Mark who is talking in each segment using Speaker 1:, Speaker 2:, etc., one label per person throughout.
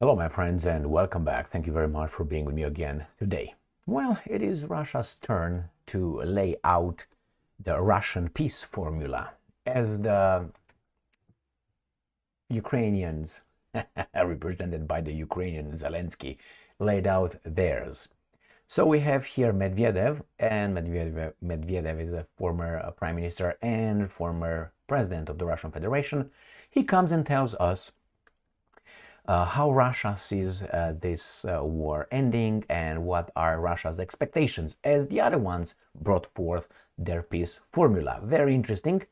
Speaker 1: Hello, my friends, and welcome back. Thank you very much for being with me again today. Well, it is Russia's turn to lay out the Russian peace formula as the Ukrainians, represented by the Ukrainian Zelensky, laid out theirs. So we have here Medvedev, and Medvedev, Medvedev is a former uh, prime minister and former president of the Russian Federation. He comes and tells us uh, how Russia sees uh, this uh, war ending and what are Russia's expectations as the other ones brought forth their peace formula. Very interesting.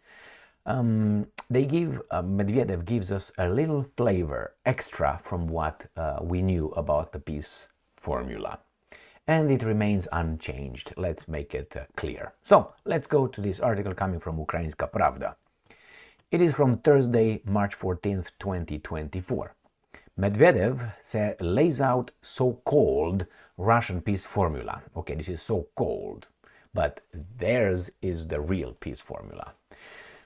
Speaker 1: Um, they give uh, Medvedev gives us a little flavor extra from what uh, we knew about the peace formula, and it remains unchanged. Let's make it uh, clear. So let's go to this article coming from Ukrainska Pravda. It is from Thursday, March 14th, 2024. Medvedev say, lays out so-called Russian peace formula. Okay, this is so-called, but theirs is the real peace formula.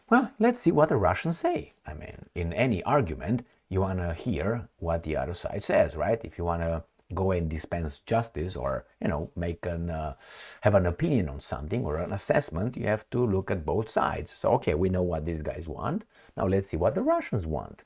Speaker 1: Well, let's see what the Russians say. I mean, in any argument, you want to hear what the other side says, right? If you want to go and dispense justice or, you know, make an, uh, have an opinion on something or an assessment, you have to look at both sides. So, okay, we know what these guys want. Now let's see what the Russians want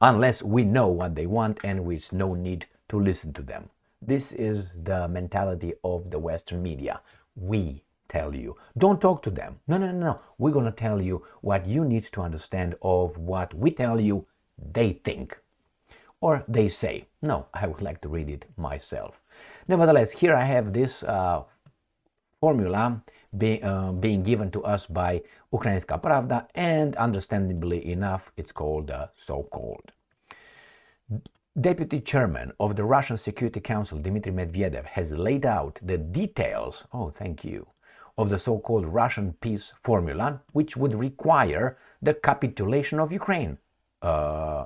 Speaker 1: unless we know what they want and with no need to listen to them. This is the mentality of the Western media. We tell you. Don't talk to them. No, no, no, no. We're going to tell you what you need to understand of what we tell you they think. Or they say. No, I would like to read it myself. Nevertheless, here I have this uh, formula uh, being given to us by Ukrainska Pravda, and understandably enough, it's called uh, so-called. Deputy Chairman of the Russian Security Council, Dmitry Medvedev, has laid out the details, oh, thank you, of the so-called Russian peace formula, which would require the capitulation of Ukraine. Uh,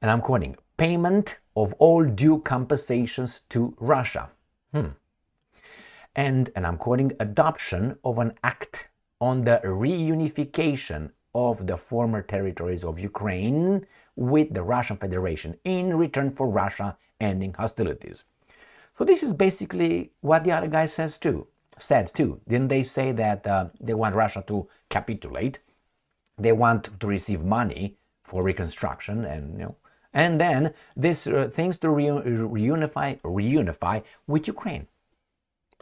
Speaker 1: and I'm quoting, payment of all due compensations to Russia. Hmm and, and I'm quoting, adoption of an act on the reunification of the former territories of Ukraine with the Russian Federation in return for Russia ending hostilities. So this is basically what the other guy says too. Said too. Didn't they say that uh, they want Russia to capitulate? They want to receive money for reconstruction and you know, and then this uh, things to re- reunify reunify with Ukraine.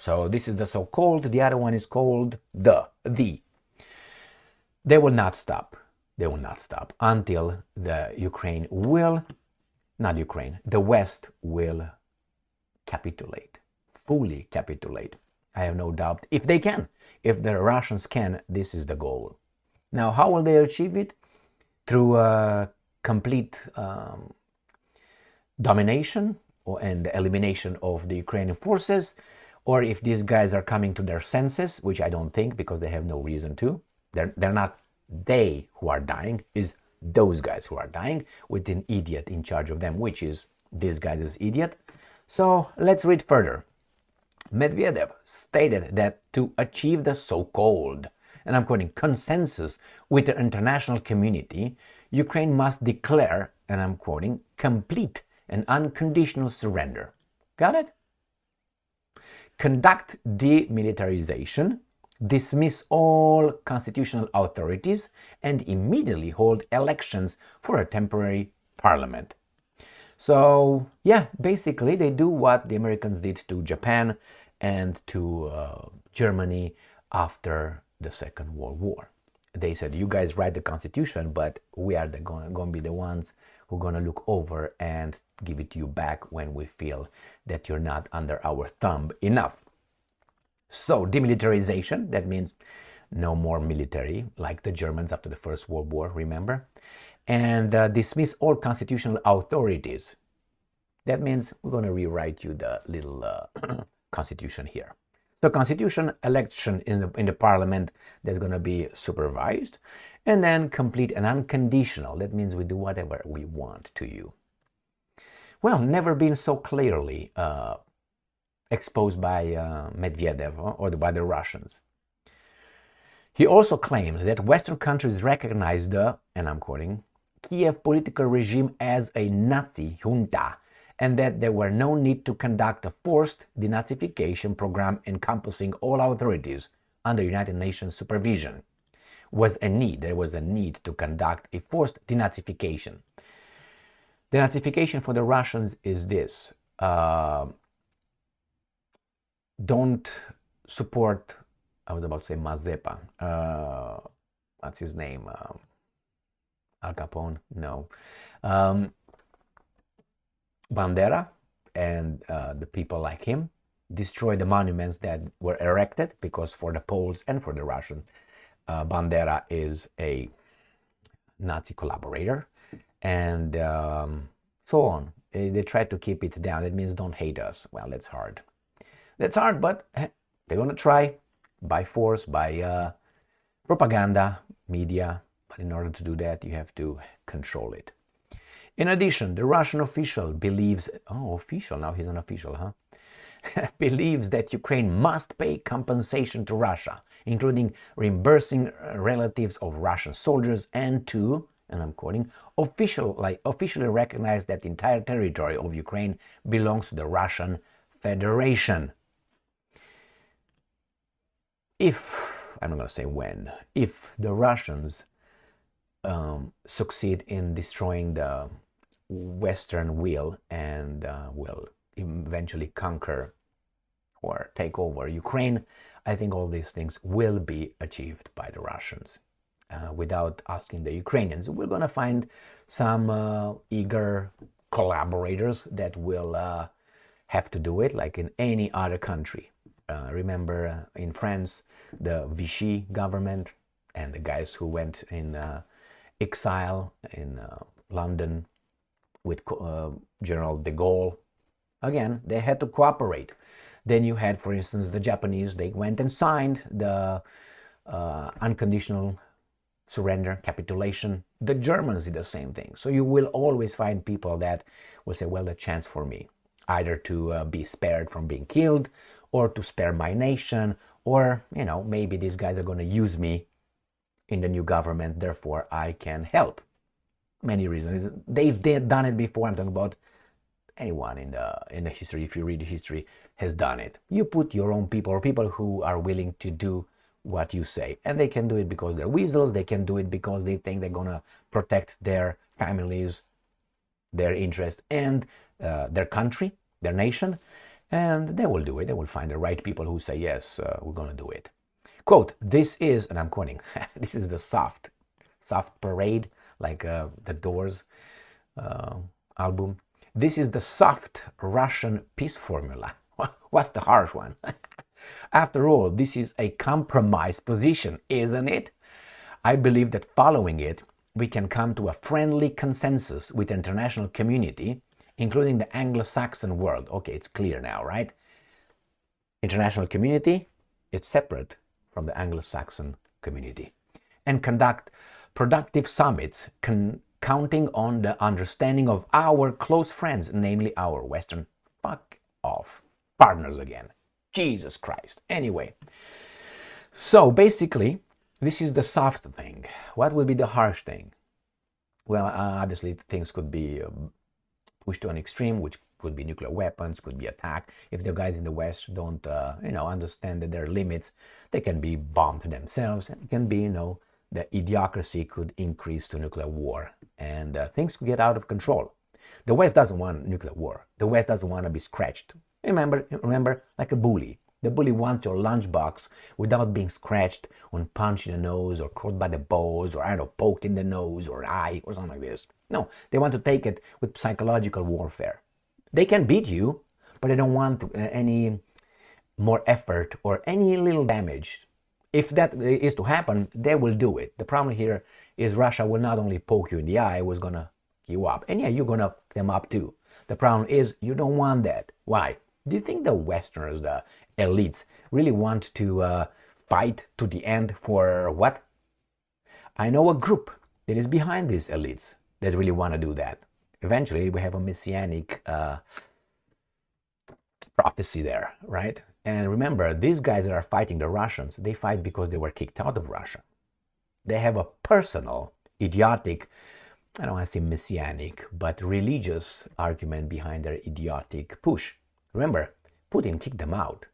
Speaker 1: So this is the so-called, the other one is called the, the. They will not stop. They will not stop until the Ukraine will, not Ukraine, the West will capitulate, fully capitulate. I have no doubt. If they can, if the Russians can, this is the goal. Now, how will they achieve it? Through a complete um, domination and elimination of the Ukrainian forces, or if these guys are coming to their senses, which I don't think because they have no reason to. They're, they're not they who are dying, is those guys who are dying with an idiot in charge of them, which is this guy's idiot. So let's read further. Medvedev stated that to achieve the so-called, and I'm quoting, consensus with the international community, Ukraine must declare, and I'm quoting, complete and unconditional surrender. Got it? Conduct demilitarization, dismiss all constitutional authorities, and immediately hold elections for a temporary parliament. So, yeah, basically, they do what the Americans did to Japan and to uh, Germany after the Second World War. They said, You guys write the constitution, but we are going to be the ones going to look over and give it to you back when we feel that you're not under our thumb enough. So, demilitarization, that means no more military, like the Germans after the First World War, remember? And uh, dismiss all constitutional authorities. That means we're going to rewrite you the little uh, constitution here. So constitution election in the, in the parliament that's going to be supervised and then complete and unconditional. That means we do whatever we want to you well, never been so clearly uh, exposed by uh, Medvedev or by the Russians. He also claimed that Western countries recognize the, and I'm quoting, Kiev political regime as a Nazi junta and that there were no need to conduct a forced denazification program encompassing all authorities under United Nations supervision. Was a need, there was a need to conduct a forced denazification. Denazification for the Russians is this uh, don't support, I was about to say Mazepa, uh, what's his name? Uh, Al Capone? No. Um, Bandera and uh, the people like him destroy the monuments that were erected because for the Poles and for the Russians, uh, Bandera is a Nazi collaborator and um, so on. They, they try to keep it down. It means don't hate us. Well, that's hard. That's hard, but eh, they're going to try by force, by uh, propaganda, media. But in order to do that, you have to control it. In addition, the Russian official believes, oh, official, now he's an official, huh? believes that Ukraine must pay compensation to Russia, including reimbursing relatives of Russian soldiers and to, and I'm quoting, official, like, officially recognize that the entire territory of Ukraine belongs to the Russian Federation. If, I'm not going to say when, if the Russians um, succeed in destroying the Western will and uh, will eventually conquer or take over Ukraine, I think all these things will be achieved by the Russians uh, without asking the Ukrainians. We're going to find some uh, eager collaborators that will uh, have to do it like in any other country. Uh, remember uh, in France, the Vichy government and the guys who went in exile in uh, London with uh, General de Gaulle. Again, they had to cooperate. Then you had, for instance, the Japanese, they went and signed the uh, unconditional surrender, capitulation. The Germans did the same thing. So you will always find people that will say, well, the chance for me, either to uh, be spared from being killed or to spare my nation, or, you know, maybe these guys are going to use me in the new government, therefore I can help. Many reasons. They've done it before. I'm talking about anyone in the in the history. If you read the history, has done it. You put your own people or people who are willing to do what you say, and they can do it because they're weasels. They can do it because they think they're gonna protect their families, their interest, and uh, their country, their nation, and they will do it. They will find the right people who say yes, uh, we're gonna do it. Quote, this is, and I'm quoting, this is the soft, soft parade, like uh, the Doors uh, album. This is the soft Russian peace formula. What's the harsh one? After all, this is a compromise position, isn't it? I believe that following it, we can come to a friendly consensus with the international community, including the Anglo Saxon world. Okay, it's clear now, right? International community, it's separate from the Anglo-Saxon community and conduct productive summits counting on the understanding of our close friends, namely our Western fuck off partners again. Jesus Christ. Anyway, so basically, this is the soft thing. What will be the harsh thing? Well, uh, obviously, things could be um, pushed to an extreme, which could be nuclear weapons, could be attack. If the guys in the West don't, uh, you know, understand that there are limits, they can be bombed themselves. It can be, you know, the idiocracy could increase to nuclear war, and uh, things could get out of control. The West doesn't want nuclear war. The West doesn't want to be scratched. Remember, remember, like a bully. The bully wants your lunchbox without being scratched or punched in the nose or caught by the balls or I don't know, poked in the nose or eye or something like this. No, they want to take it with psychological warfare. They can beat you, but they don't want uh, any more effort or any little damage. If that is to happen, they will do it. The problem here is Russia will not only poke you in the eye, it was gonna you up. And yeah, you're gonna them up too. The problem is you don't want that. Why? Do you think the Westerners, the elites, really want to uh, fight to the end for what? I know a group that is behind these elites that really want to do that eventually we have a messianic uh, prophecy there, right? And remember, these guys that are fighting the Russians, they fight because they were kicked out of Russia. They have a personal, idiotic I don't want to say messianic, but religious argument behind their idiotic push. Remember, Putin kicked them out.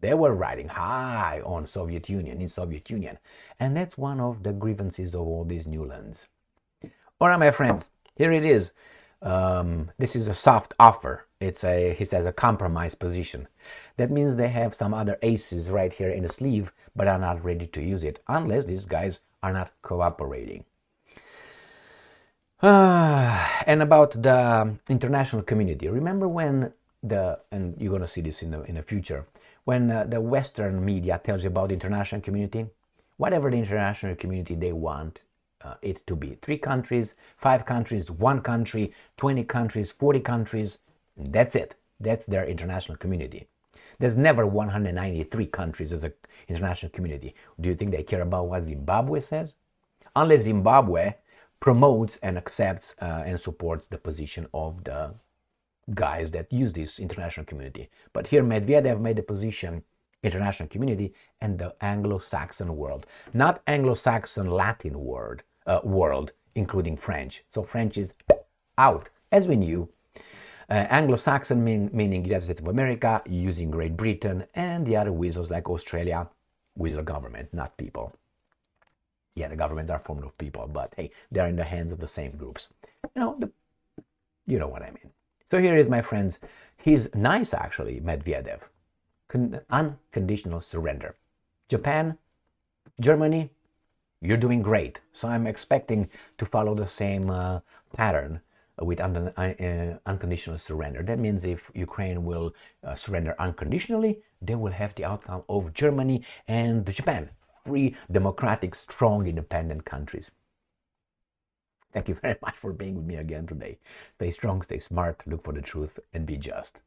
Speaker 1: They were riding high on Soviet Union, in Soviet Union. And that's one of the grievances of all these new lands. All right, my friends, here it is. Um, this is a soft offer. It's a, he says, a compromise position. That means they have some other aces right here in the sleeve, but are not ready to use it unless these guys are not cooperating. And about the international community. Remember when the, and you're going to see this in the, in the future, when uh, the Western media tells you about the international community, whatever the international community they want uh, it to be. Three countries, five countries, one country, 20 countries, 40 countries, that's it. That's their international community. There's never 193 countries as an international community. Do you think they care about what Zimbabwe says? Unless Zimbabwe promotes and accepts uh, and supports the position of the guys that use this international community. But here Medvedev made a position international community and the Anglo-Saxon world, not Anglo-Saxon Latin world, uh, world, including French. So French is out, as we knew. Uh, Anglo-Saxon mean, meaning United States of America, using Great Britain, and the other weasels like Australia, weasel government, not people. Yeah, the governments are formed of people, but hey, they're in the hands of the same groups. You know, the, you know what I mean. So here is, my friends. He's nice, actually, Medvedev. Con- unconditional surrender. Japan, Germany, you're doing great. So I'm expecting to follow the same uh, pattern with un- uh, unconditional surrender. That means if Ukraine will uh, surrender unconditionally, they will have the outcome of Germany and Japan, free, democratic, strong, independent countries. Thank you very much for being with me again today. Stay strong, stay smart, look for the truth, and be just.